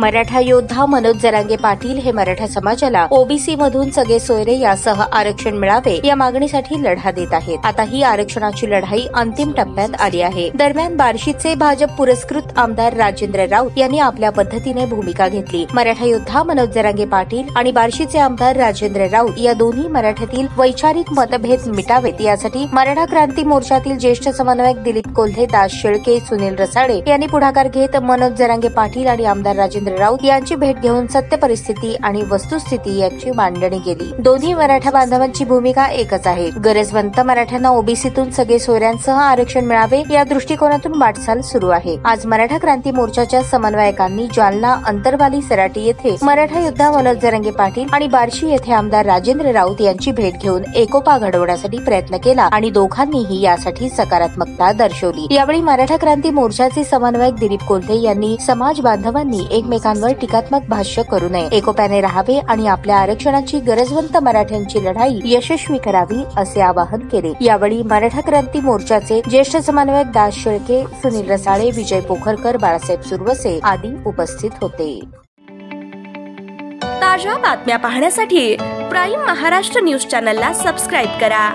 मराठा योद्धा मनोज जरांगे पाटील हे मराठा समाजाला ओबीसी मधून सगळे सोयरे यासह आरक्षण मिळावे या मागणीसाठी लढा देत आहेत. आता ही आरक्षणाची लढाई अंतिम टप्प्यात आली आहे. दरम्यान बार्शीचे भाजप पुरस्कृत आमदार राजेंद्र राऊत यांनी आपल्या पद्धतीने भूमिका घेतली. मराठा योद्धा मनोज जरांगे पाटील आणि बार्शीचे आमदार राजेंद्र राऊत या दोन्ही मराठ्यातील वैचारिक मतभेद मिटावेत यासाठी मराठा क्रांती मोर्चातील ज्येष्ठ समन्वयक दिलीप कोल्हे दास शेळके सुनील रसाळे यांनी पुढाकार घेत मनोज जरांगे पाटील आणि आमदार राजेंद्र राऊत यांची भेट घेऊन सत्य परिस्थिती आणि वस्तुस्थिती याची मांडणी केली. दोन्ही मराठा बांधवांची भूमिका एकच आहे. गरजवंत मराठ्यांना ओबीसीतून सगळे सोयऱ्यांसह आरक्षण मिळावे या दृष्टिकोनातून वाटचाल सुरू आहे. आज मराठा क्रांती मोर्चाच्या समन्वयकांनी जालना अंतरवाली सराटी येथे मराठा योद्धा मनोज जरंगे पाटील आणि बार्शी येथे आमदार राजेंद्र राऊत यांची भेट घेऊन एकोपा घडवण्यासाठी प्रयत्न केला आणि दोघांनीही यासाठी सकारात्मकता दर्शवली. यावेळी मराठा क्रांती मोर्चाचे समन्वयक दिलीप कोल्हे यांनी समाज बांधवांनी एकमेक एकमेकांवर टीकात्मक भाष्य करू नये. एकोप्याने राहावे आणि आपल्या आरक्षणाची गरजवंत मराठ्यांची लढाई यशस्वी करावी असे आवाहन केले. यावेळी मराठा क्रांती मोर्चाचे ज्येष्ठ समन्वयक दास शेळके सुनील रसाळे विजय पोखरकर बाळासाहेब सुरवसे आदी उपस्थित होते. ताज्या बातम्या पाहण्यासाठी प्राईम महाराष्ट्र न्यूज चॅनलला सबस्क्राईब करा.